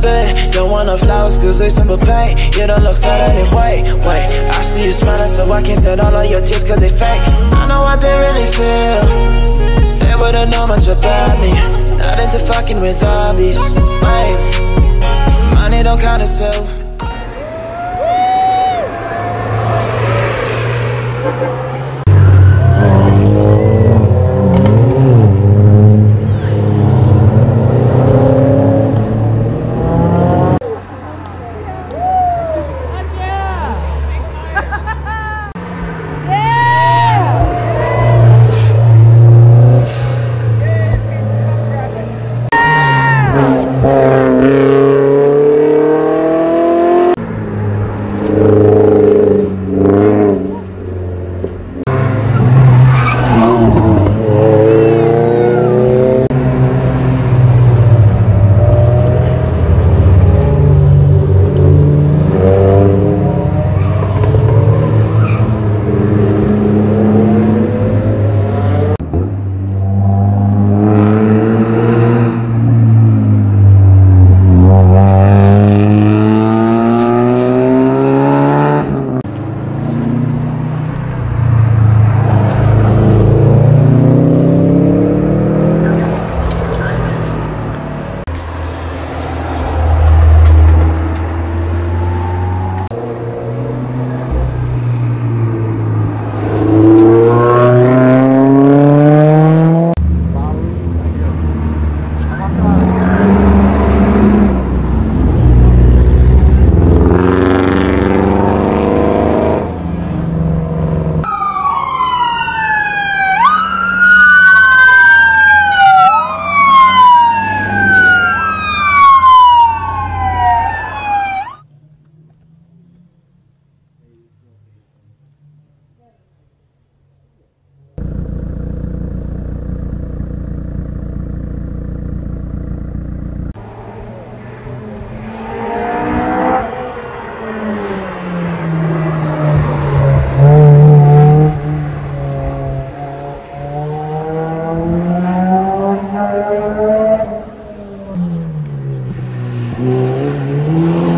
Bed, don't want no flowers cause they simple pain. You don't look sad and white, wait I see you smiling so I can't stand all of your tears cause they fake. I know what they really feel. They wouldn't know much about me. Not into fucking with all these, Money don't count itself Thank